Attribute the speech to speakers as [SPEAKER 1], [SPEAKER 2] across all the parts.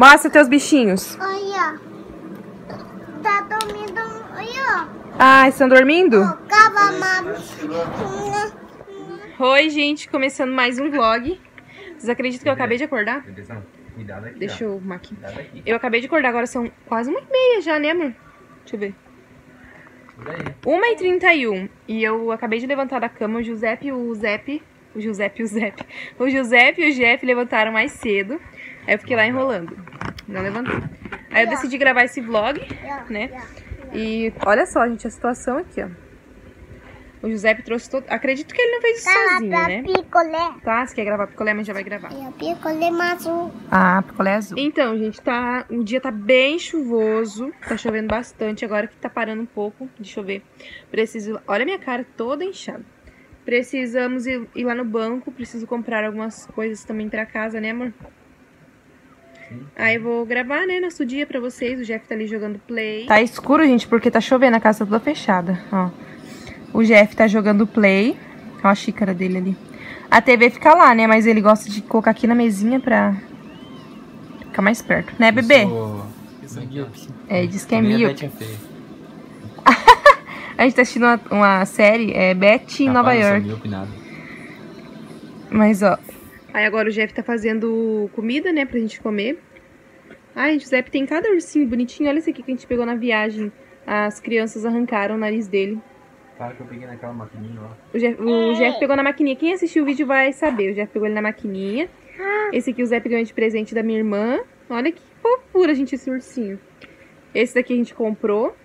[SPEAKER 1] Mostra teus bichinhos.
[SPEAKER 2] Olha. Tá dormindo. Olha.
[SPEAKER 1] Ah, estão dormindo? Oi, gente. Começando mais um vlog. Vocês acreditam que eu acabei de acordar?
[SPEAKER 3] Atenção, cuidado aqui.
[SPEAKER 1] Deixa eu arrumar aqui.
[SPEAKER 3] Cuidado aqui.
[SPEAKER 1] Eu acabei de acordar, agora são quase uma e meia já, né, amor? Deixa eu ver.
[SPEAKER 3] Por aí.
[SPEAKER 1] 1h31. E eu acabei de levantar da cama. O Giuseppe e o Zepe. O Giuseppe e o Zepe. O Giuseppe e o Jeff levantaram mais cedo. Aí eu fiquei lá enrolando. Não levantei. Aí eu decidi gravar esse vlog, né? E olha só, gente, a situação aqui, ó. O Giuseppe trouxe todo. Acredito que ele não fez isso sozinho,
[SPEAKER 2] Cava
[SPEAKER 1] né?
[SPEAKER 2] picolé.
[SPEAKER 1] Tá? Se quer gravar picolé, mas já vai gravar.
[SPEAKER 2] A picolé azul.
[SPEAKER 1] Ah, picolé azul. Então, gente, tá. O dia tá bem chuvoso. Tá chovendo bastante. Agora que tá parando um pouco de chover. Preciso. Olha a minha cara toda inchada. Precisamos ir, ir lá no banco. Preciso comprar algumas coisas também pra casa, né, amor? Aí eu vou gravar, né, nosso dia pra vocês. O Jeff tá ali jogando play. Tá escuro, gente, porque tá chovendo. A casa tá toda fechada, ó. O Jeff tá jogando play. Ó a xícara dele ali. A TV fica lá, né? Mas ele gosta de colocar aqui na mesinha pra ficar mais perto. Né, bebê? É, diz que é mil.
[SPEAKER 3] É.
[SPEAKER 1] A gente tá assistindo uma, uma série, é Betty em Nova York. Mas, ó. Aí agora o Jeff tá fazendo comida, né, pra gente comer. Ai, o Giuseppe tem cada ursinho bonitinho. Olha esse aqui que a gente pegou na viagem. As crianças arrancaram o nariz dele.
[SPEAKER 3] Claro que eu peguei naquela maquininha lá.
[SPEAKER 1] O Jeff, o Jeff pegou na maquininha. Quem assistiu o vídeo vai saber. O Jeff pegou ele na maquininha. Esse aqui o Zé ganhou de presente da minha irmã. Olha que fofura, gente, esse ursinho. Esse daqui a gente comprou.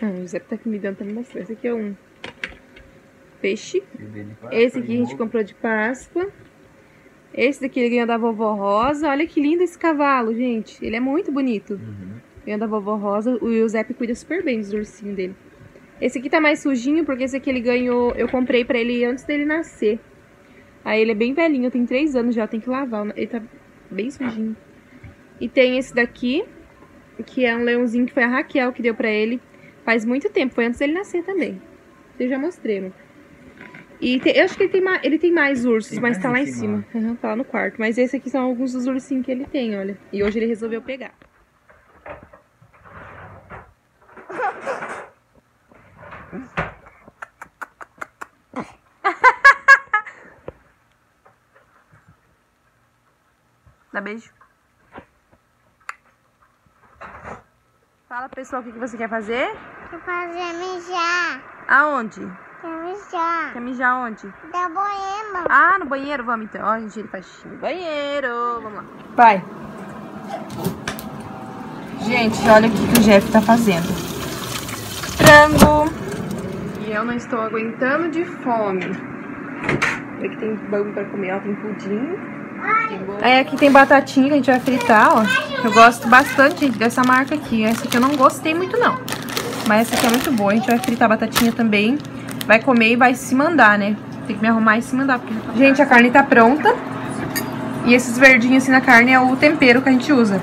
[SPEAKER 1] Ah, o Zé tá aqui me dando também bastante. Esse aqui é um peixe. Esse aqui a gente comprou de Páscoa. Esse daqui ele ganhou da vovó Rosa. Olha que lindo esse cavalo, gente. Ele é muito bonito.
[SPEAKER 3] Uhum.
[SPEAKER 1] Ganhou da vovó Rosa. O Giuseppe cuida super bem dos ursinhos dele. Esse aqui tá mais sujinho, porque esse aqui ele ganhou. Eu comprei pra ele antes dele nascer. Aí ele é bem velhinho, tem 3 anos já, tem que lavar. Ele tá bem sujinho. E tem esse daqui, que é um leãozinho que foi a Raquel que deu pra ele. Faz muito tempo, foi antes dele nascer também. Eu já mostrei. E tem- eu acho que ele tem, ele tem mais ursos,
[SPEAKER 3] Tem
[SPEAKER 1] mas
[SPEAKER 3] mais
[SPEAKER 1] tá lá
[SPEAKER 3] em cima.
[SPEAKER 1] cima. Uhum, tá lá no quarto. Mas esse aqui são alguns dos ursinhos que ele tem, olha. E hoje ele resolveu pegar. Dá beijo. Fala pessoal o que que você quer fazer.
[SPEAKER 2] Vou fazer mijar.
[SPEAKER 1] Aonde?
[SPEAKER 2] Quer mijar.
[SPEAKER 1] Quer mijar onde?
[SPEAKER 2] Da boema.
[SPEAKER 1] Ah, no banheiro, vamos então. Ó, gente, ele faz xixi no banheiro. Vamos lá. Vai. Gente, olha o que que o Jeff tá fazendo. Frango. E eu não estou aguentando de fome. Aqui tem pão pra comer, ó, tem pudim. Aí aqui tem batatinha que a gente vai fritar, ó. Eu gosto bastante, gente, dessa marca aqui. Essa aqui eu não gostei muito, não. Mas essa aqui é muito boa. A gente vai fritar a batatinha também. Vai comer e vai se mandar, né? Tem que me arrumar e se mandar. Porque... Gente, a carne tá pronta. E esses verdinhos assim na carne é o tempero que a gente usa.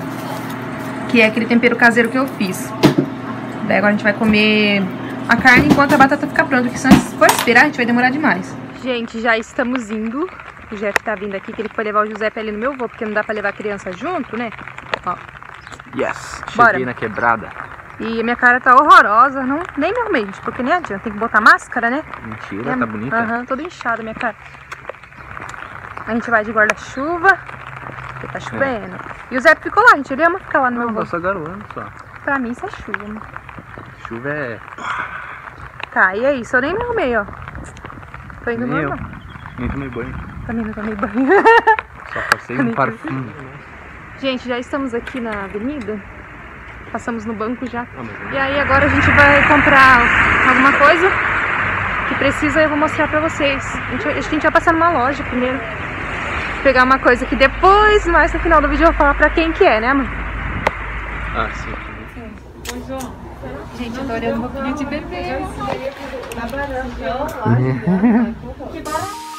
[SPEAKER 1] Que é aquele tempero caseiro que eu fiz. Daí agora a gente vai comer a carne enquanto a batata fica pronta. Porque se for esperar, a gente vai demorar demais. Gente, já estamos indo. O Jeff tá vindo aqui, que ele foi levar o Giuseppe ali no meu voo, porque não dá pra levar a criança junto, né? Ó.
[SPEAKER 3] Yes!
[SPEAKER 1] Bora.
[SPEAKER 3] Cheguei na quebrada.
[SPEAKER 1] E a minha cara tá horrorosa. Não, nem me arrumei, gente, porque nem adianta. Tem que botar máscara, né?
[SPEAKER 3] Mentira, tá bonita.
[SPEAKER 1] Aham, toda inchada minha cara. A gente vai de guarda-chuva, porque tá chovendo. E o Zé ficou lá, gente. Ele ama ficar lá no meu
[SPEAKER 3] Não,
[SPEAKER 1] voo.
[SPEAKER 3] tô só garoando só.
[SPEAKER 1] Pra mim isso é chuva, né?
[SPEAKER 3] Chuva é.
[SPEAKER 1] Tá, e é isso. Eu nem me arrumei, ó. Tô indo
[SPEAKER 3] Nem eu.
[SPEAKER 1] normal.
[SPEAKER 3] Nem tomei banho.
[SPEAKER 1] Também não tomei banho.
[SPEAKER 3] Só passei um parfume.
[SPEAKER 1] gente, já estamos aqui na avenida. Passamos no banco já.
[SPEAKER 3] Ah,
[SPEAKER 1] E aí agora a gente vai comprar alguma coisa que precisa e eu vou mostrar pra vocês. A gente, acho que a gente vai passar numa loja primeiro. Pegar uma coisa que depois, mais no final do vídeo, eu vou falar pra quem que é, né, amor?
[SPEAKER 3] Ah, sim.
[SPEAKER 1] Gente, eu tô olhando um pouquinho de bebê.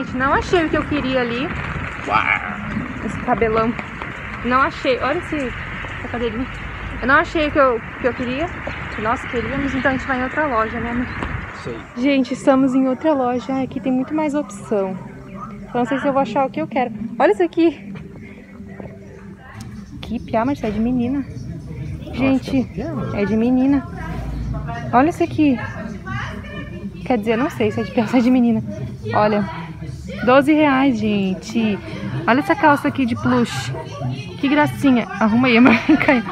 [SPEAKER 1] Gente, não achei o que eu queria ali. esse cabelão. Não achei. Olha esse, essa cadeirinha. Eu não achei o que eu, que eu queria. Que nós queríamos, então a gente vai em outra loja, né, amor? Gente, estamos em outra loja. Ai, Aqui tem muito mais opção. Então não sei se eu vou achar o que eu quero. Olha isso aqui. Que piá, mas é de menina. Gente, é de menina. Olha isso aqui. Quer dizer, não sei se é de piá ou se é de menina. Olha, 12 reais, gente. Olha essa calça aqui de plush. Que gracinha. Arruma aí, amor. Caiu.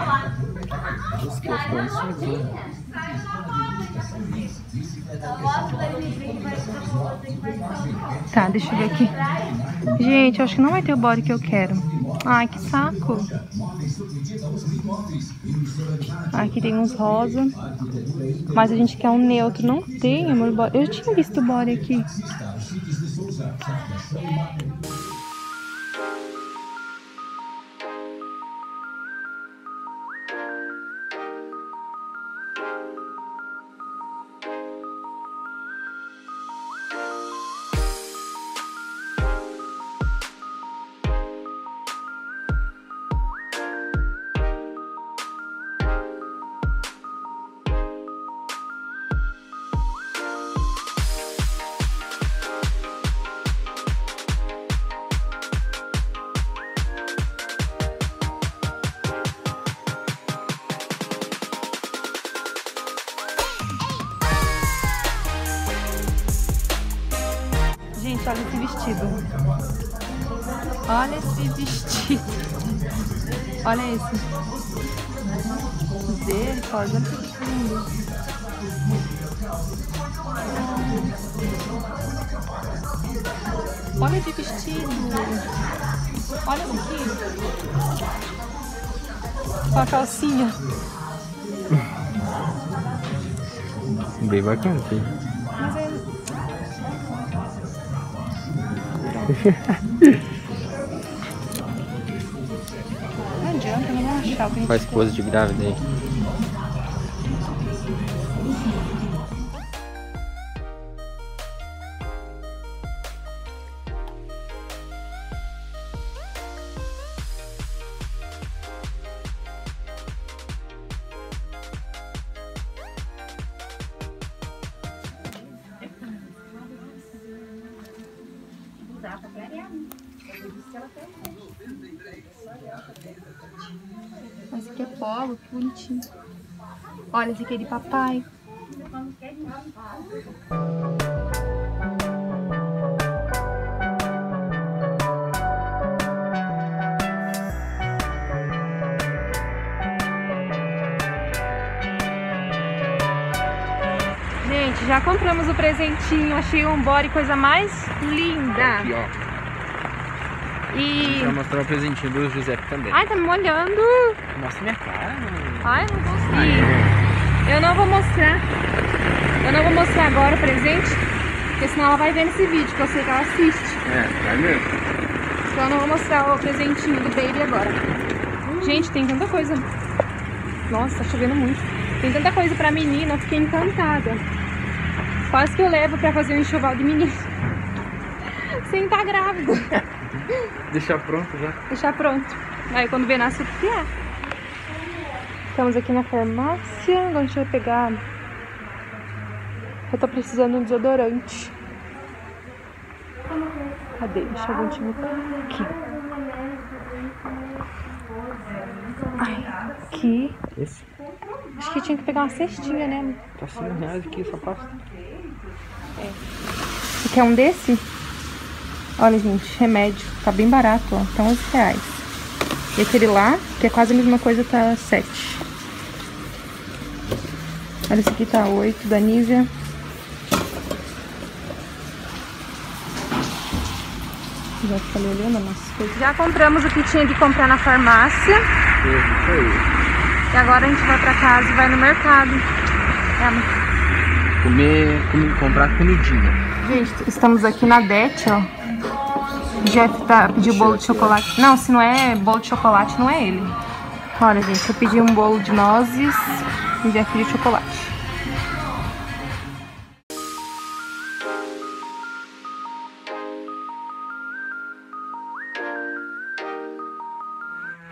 [SPEAKER 1] Tá, deixa eu ver aqui. Gente, eu acho que não vai ter o body que eu quero. Ai, que saco. Aqui tem uns rosa. Mas a gente quer um neutro. Não tem, amor. Eu tinha visto o body aqui. stop trying to save. Olha esse. Misericórdia, olha que lindo. Olha esse vestido. Olha aqui. Com a calcinha.
[SPEAKER 3] Bem bacana, filho.
[SPEAKER 1] Mas é...
[SPEAKER 3] Faz pose de grávida aí.
[SPEAKER 1] Polo, que bonitinho. Olha, esse aqui é de papai. Gente, já compramos o presentinho. Achei um body coisa mais linda.
[SPEAKER 3] Aqui, ó.
[SPEAKER 1] E...
[SPEAKER 3] Pra mostrar o presentinho do Giuseppe também.
[SPEAKER 1] Ai, tá me molhando.
[SPEAKER 3] Mostra minha cara, mano.
[SPEAKER 1] Ai, não
[SPEAKER 3] Ai,
[SPEAKER 1] consegui. Eu não vou mostrar. Eu não vou mostrar agora o presente, porque senão ela vai ver nesse vídeo, que eu sei que ela assiste.
[SPEAKER 3] É, vai mesmo.
[SPEAKER 1] Então eu não vou mostrar o presentinho do baby agora. Gente, tem tanta coisa. Nossa, tá chovendo muito. Tem tanta coisa pra menina, eu fiquei encantada. Quase que eu levo pra fazer um enxoval de menino. Sem estar grávida.
[SPEAKER 3] Deixar pronto já.
[SPEAKER 1] Deixar pronto. Aí quando vê nasce o piá. Estamos aqui na farmácia. Agora a gente vai pegar. Eu tô precisando de um desodorante. Cadê? Deixa eu eu- Aqui. Ai, aqui.
[SPEAKER 3] Esse?
[SPEAKER 1] Acho que tinha que pegar uma cestinha, né?
[SPEAKER 3] Tá 100 reais aqui essa pasta.
[SPEAKER 1] Você quer um desse? Olha, gente, remédio. Tá bem barato, ó. Tá 11 reais. E aquele lá, que é quase a mesma coisa, tá 7. Olha, esse aqui tá 8, da Nivea. Já falei olhando nossas coisas. Já compramos o que tinha de comprar na farmácia. E agora a gente vai pra casa e vai no mercado. É.
[SPEAKER 3] Comer, comer, comprar comidinha.
[SPEAKER 1] Gente, estamos aqui na Det, ó. Jeff tá, pediu bolo de chocolate. Não, se não é bolo de chocolate, não é ele. Olha, gente, eu pedi um bolo de nozes e Jeff pediu chocolate.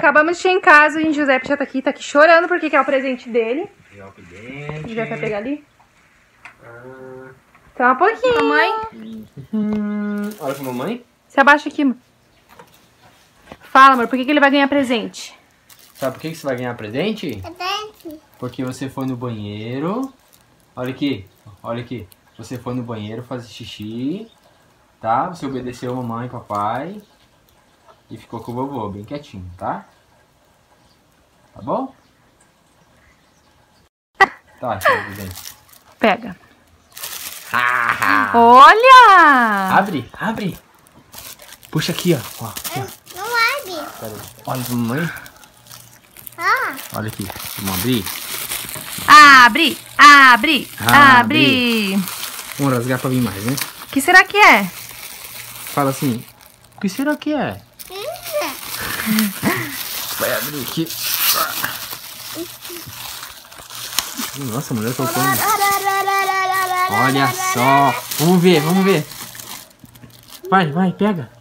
[SPEAKER 1] acabamos de chegar em casa, e o Giuseppe já tá aqui, tá aqui chorando porque quer o presente dele.
[SPEAKER 3] Pegar o dente.
[SPEAKER 1] Giuseppe vai pegar ali?
[SPEAKER 3] Ah.
[SPEAKER 1] Tá um pouquinho. Mamãe,
[SPEAKER 3] Hum, olha pra mamãe.
[SPEAKER 1] Se abaixa aqui. Fala, amor, por que, que ele vai ganhar presente?
[SPEAKER 3] Sabe por que que você vai ganhar presente?
[SPEAKER 2] Dente.
[SPEAKER 3] Porque você foi no banheiro. Olha aqui, olha aqui. Você foi no banheiro fazer xixi, tá? Você obedeceu a mamãe e papai. E ficou com o vovô, bem quietinho, tá? Tá bom? Tá, tira o presente.
[SPEAKER 1] Pega.
[SPEAKER 3] Ah,
[SPEAKER 1] Olha!
[SPEAKER 3] abre, abre. Puxa aqui, ó. ó aqui, ó.
[SPEAKER 2] Não abre.
[SPEAKER 3] Pera aí. Olha pra mamãe.
[SPEAKER 2] Ah,
[SPEAKER 3] Olha aqui. Vamos abrir?
[SPEAKER 1] Abre, abre, abre.
[SPEAKER 3] Vamos rasgar pra vir mais, né?
[SPEAKER 1] O que será que é?
[SPEAKER 3] Fala assim. O que será que é? Vai abrir aqui. Nossa, a mulher colocou. Olha só. Vamos ver, vamos ver. Vai, vai, pega.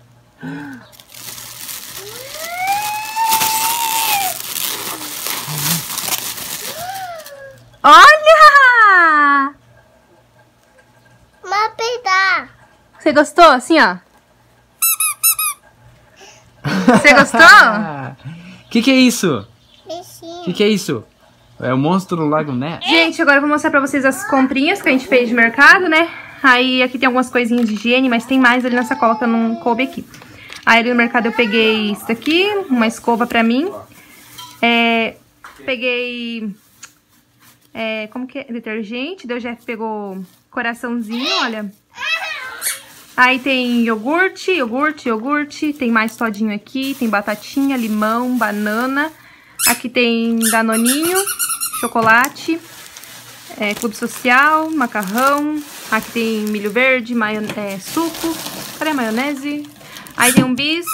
[SPEAKER 1] Olha!
[SPEAKER 2] Uma peidar.
[SPEAKER 1] Você gostou? Assim, ó. Você gostou?
[SPEAKER 3] O que, que é isso? O que, que é isso? É o monstro do Lago Ness.
[SPEAKER 1] Gente, agora eu vou mostrar pra vocês as comprinhas que a gente fez de mercado, né? Aí aqui tem algumas coisinhas de higiene, mas tem mais ali na sacola que eu não coube aqui. Aí ali no mercado eu peguei isso daqui, uma escova pra mim. É, peguei... É, como que é? Detergente. Deu Jeff pegou coraçãozinho, olha. Aí tem iogurte, iogurte, iogurte. Tem mais todinho aqui. Tem batatinha, limão, banana. Aqui tem danoninho, chocolate, é, clube social, macarrão. Aqui tem milho verde, é, suco. Cadê a maionese? Aí tem um bis,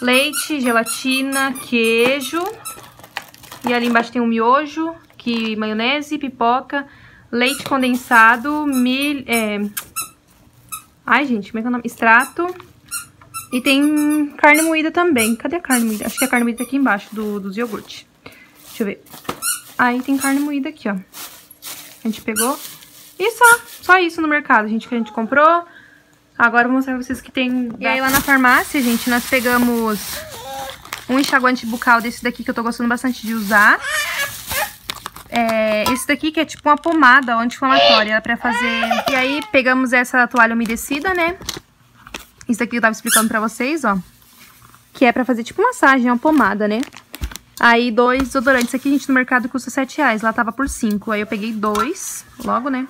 [SPEAKER 1] leite, gelatina, queijo. E ali embaixo tem um miojo, que maionese, pipoca, leite condensado, milho... É... Ai, gente, como é que é o nome? Extrato. E tem carne moída também. Cadê a carne moída? Acho que a carne moída tá aqui embaixo do, dos iogurte. Deixa eu ver. Aí tem carne moída aqui, ó. A gente pegou. E só, só isso no mercado, gente, que a gente comprou. Agora eu vou mostrar pra vocês que tem... E aí lá na farmácia, gente, nós pegamos um enxaguante bucal desse daqui que eu tô gostando bastante de usar. É, esse daqui que é tipo uma pomada anti-inflamatória pra fazer... E aí pegamos essa toalha umedecida, né? Isso daqui eu tava explicando pra vocês, ó. Que é pra fazer tipo massagem, uma pomada, né? Aí dois desodorantes aqui, gente, no mercado custa 7 reais. Lá tava por 5. Aí eu peguei dois, logo, né?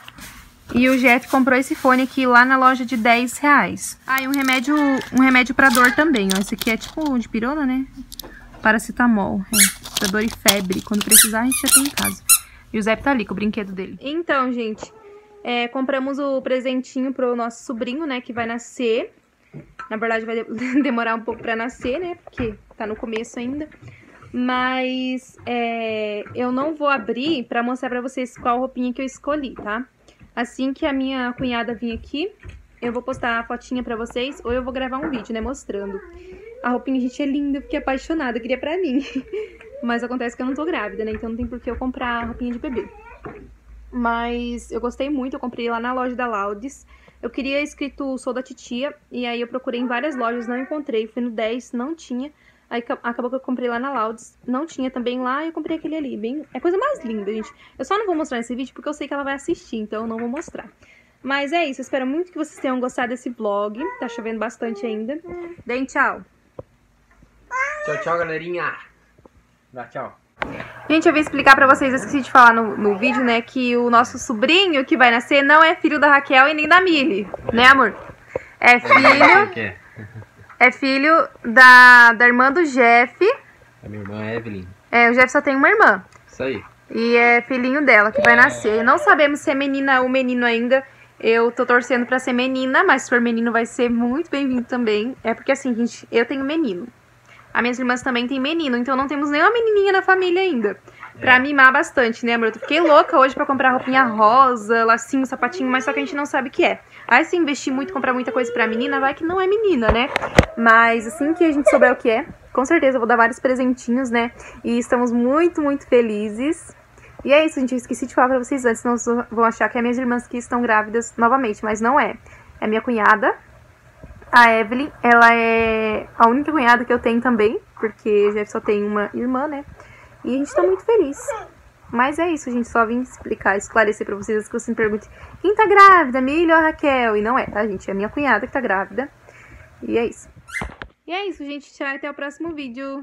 [SPEAKER 1] E o Jeff comprou esse fone aqui lá na loja de 10 reais. Ah, e um remédio, um remédio pra dor também, ó. Esse aqui é tipo de pirona, né? Paracetamol, é. Pra dor e febre. Quando precisar, a gente já tem em casa. E o Zé tá ali com o brinquedo dele. Então, gente, é, compramos o presentinho pro nosso sobrinho, né? Que vai nascer. Na verdade, vai de- demorar um pouco pra nascer, né? Porque tá no começo ainda. Mas é, eu não vou abrir pra mostrar pra vocês qual roupinha que eu escolhi, tá? Assim que a minha cunhada vir aqui, eu vou postar a fotinha pra vocês ou eu vou gravar um vídeo, né, mostrando. A roupinha, gente, é linda, eu fiquei apaixonada, queria pra mim. Mas acontece que eu não tô grávida, né, então não tem por que eu comprar a roupinha de bebê. Mas eu gostei muito, eu comprei lá na loja da Laudes. Eu queria escrito Sou da Titia, e aí eu procurei em várias lojas, não encontrei. Fui no 10, não tinha. Aí ca- acabou que eu comprei lá na Laudes, não tinha também lá, e eu comprei aquele ali. Bem, é a coisa mais linda, gente. Eu só não vou mostrar nesse vídeo porque eu sei que ela vai assistir, então eu não vou mostrar. Mas é isso, eu espero muito que vocês tenham gostado desse vlog. Tá chovendo bastante ainda. Deem tchau.
[SPEAKER 3] Tchau, tchau, galerinha. Dá tchau.
[SPEAKER 1] Gente, eu vim explicar pra vocês, eu esqueci de falar no, no vídeo, né, que o nosso sobrinho que vai nascer não é filho da Raquel e nem da Mili, né, amor? É filho,
[SPEAKER 3] é?
[SPEAKER 1] é filho da, da irmã do Jeff.
[SPEAKER 3] A minha irmã Evelyn.
[SPEAKER 1] É, o Jeff só tem uma irmã.
[SPEAKER 3] Isso aí.
[SPEAKER 1] E é filhinho dela que vai nascer. Não sabemos se é menina ou menino ainda. Eu tô torcendo pra ser menina, mas se for menino vai ser muito bem-vindo também. É porque assim, gente, eu tenho menino. As minhas irmãs também têm menino, então não temos nenhuma menininha na família ainda. Pra mimar bastante, né, amor? Eu fiquei louca hoje pra comprar roupinha rosa, lacinho, sapatinho, mas só que a gente não sabe o que é. Aí se investir muito, comprar muita coisa pra menina, vai que não é menina, né? Mas assim que a gente souber o que é, com certeza eu vou dar vários presentinhos, né? E estamos muito, muito felizes. E é isso, gente. Eu esqueci de falar pra vocês antes, senão vocês vão achar que é minhas irmãs que estão grávidas novamente, mas não é. É minha cunhada, a Evelyn. Ela é a única cunhada que eu tenho também, porque Jeff só tem uma irmã, né? E a gente tá muito feliz. Mas é isso, gente. Só vim explicar, esclarecer pra vocês que você me pergunte quem tá grávida, Milha ou Raquel? E não é, tá, gente? É a minha cunhada que tá grávida. E é isso. E é isso, gente. Tchau, até o próximo vídeo.